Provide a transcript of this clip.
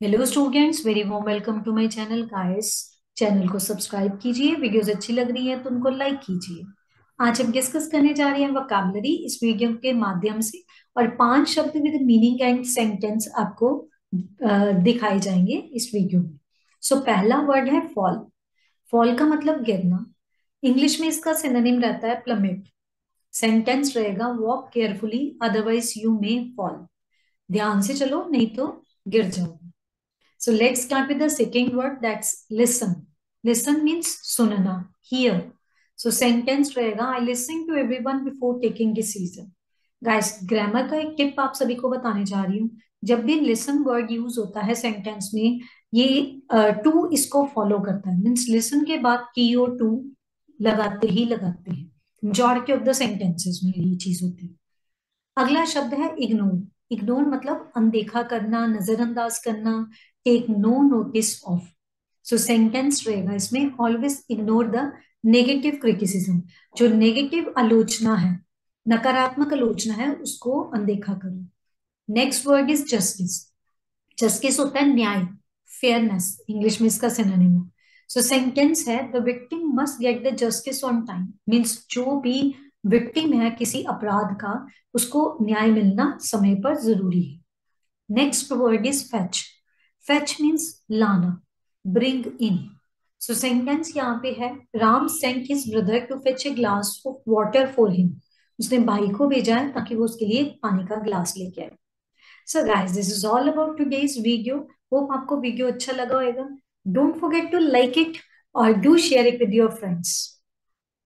Hello students very warm welcome to my channel guys channel को subscribe कीजिए। Videos अच्छी लग रही है तो उनको लाइक कीजिए। आज हम डिस्कस करने जा रहे हैं वोकैबुलरी इस वीडियो के माध्यम से और पाँच शब्द विद मीनिंग एंड सेंटेंस आपको दिखाए जाएँगे इस वीडियो में। सो so, पहला वर्ड है फॉल फॉल का मतलब गिरना। इंग्लिश में इसका सिनोनिम रहता है प्लमेट सेंटेंस रहेगा walk carefully otherwise you may fall ध्यान से चलो नहीं तो गिर जाओ। So let's start with the second word that's listen. Listen means sunana, hear. So sentence रहेगा I listen to everyone before taking decision. Guys, grammar का एक टिप आप सभी को बताने जा रही हूँ जब भी लिसन वर्ड यूज़ होता है सेंटेंस में ये टू uh, इसको फॉलो करता है मीन्स लिसन के बाद की और टू लगाते ही लगाते हैं मेजॉरिटी ऑफ़ द सेंटेंसेस में यही चीज़ होती है अगला शब्द है इग्नोर इग्नोर मतलब अनदेखा करना, नजरअंदाज करना take no notice of so sentence रहेगा इसमें always ignore the negative criticism जो नेगेटिव आलोचना है, नकारात्मक आलोचना है, उसको अनदेखा करो. Next word is justice justice होता है न्याय फेयरनेस इंग्लिश में इसका सिनोनिम सो सेंटेंस है the victim must get the justice on time means जो भी विक्टिम है किसी अपराध का, उसको न्याय मिलना समय पर ज़रूरी है। Next word is fetch fetch means लाना ब्रिंग इन सो सेंटेंस यहाँ पे है Ram sent his brother to fetch a glass of water for him उसने भाई को भेजा है ताकि वो उसके लिए पानी का ग्लास लेके आए। So guys this is all about today's video hope आपको वीडियो अच्छा लगा होगा। Don't forget to like it और do share it with your friends